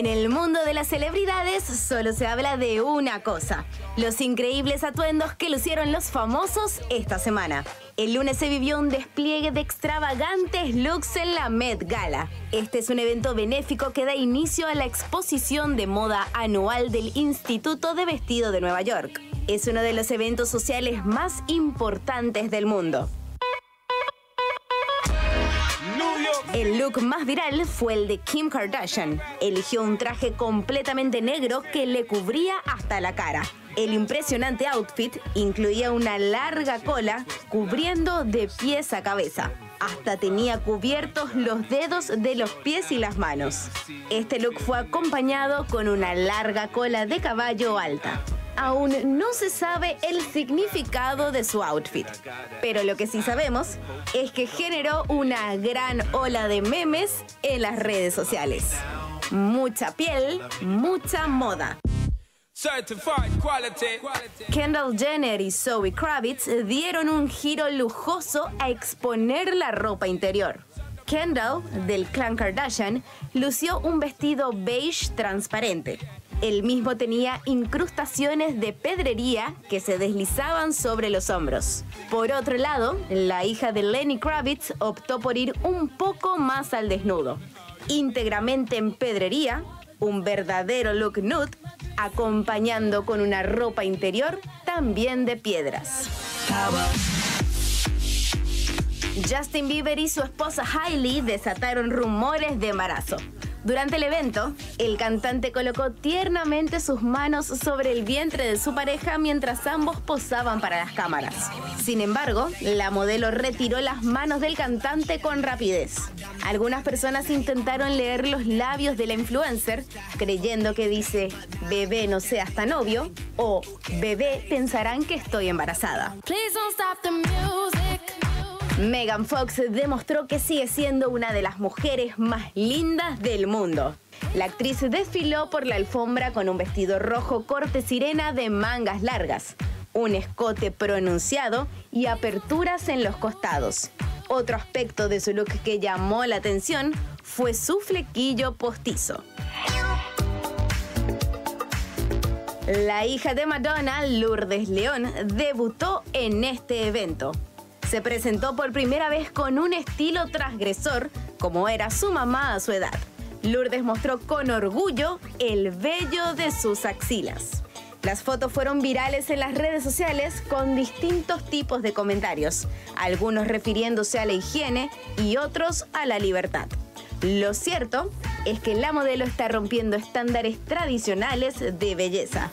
En el mundo de las celebridades solo se habla de una cosa, los increíbles atuendos que lucieron los famosos esta semana. El lunes se vivió un despliegue de extravagantes looks en la Met Gala. Este es un evento benéfico que da inicio a la exposición de moda anual del Instituto de Vestido de Nueva York. Es uno de los eventos sociales más importantes del mundo. El look más viral fue el de Kim Kardashian. Eligió un traje completamente negro que le cubría hasta la cara. El impresionante outfit incluía una larga cola cubriendo de pies a cabeza. Hasta tenía cubiertos los dedos de los pies y las manos. Este look fue acompañado con una larga cola de caballo alta. Aún no se sabe el significado de su outfit, pero lo que sí sabemos es que generó una gran ola de memes en las redes sociales. Mucha piel, mucha moda. Kendall Jenner y Zoe Kravitz dieron un giro lujoso a exponer la ropa interior. Kendall, del clan Kardashian, lució un vestido beige transparente. El mismo tenía incrustaciones de pedrería que se deslizaban sobre los hombros. Por otro lado, la hija de Lenny Kravitz optó por ir un poco más al desnudo. Íntegramente en pedrería, un verdadero look nude, acompañando con una ropa interior también de piedras. Justin Bieber y su esposa Hailey desataron rumores de embarazo. Durante el evento, el cantante colocó tiernamente sus manos sobre el vientre de su pareja mientras ambos posaban para las cámaras. Sin embargo, la modelo retiró las manos del cantante con rapidez. Algunas personas intentaron leer los labios de la influencer, creyendo que dice, bebé no seas tan novio, o bebé pensarán que estoy embarazada. Please don't stop the music. Megan Fox demostró que sigue siendo una de las mujeres más lindas del mundo. La actriz desfiló por la alfombra con un vestido rojo corte sirena de mangas largas, un escote pronunciado y aperturas en los costados. Otro aspecto de su look que llamó la atención fue su flequillo postizo. La hija de Madonna, Lourdes León, debutó en este evento. Se presentó por primera vez con un estilo transgresor, como era su mamá a su edad. Lourdes mostró con orgullo el vello de sus axilas. Las fotos fueron virales en las redes sociales con distintos tipos de comentarios, algunos refiriéndose a la higiene y otros a la libertad. Lo cierto es que la modelo está rompiendo estándares tradicionales de belleza.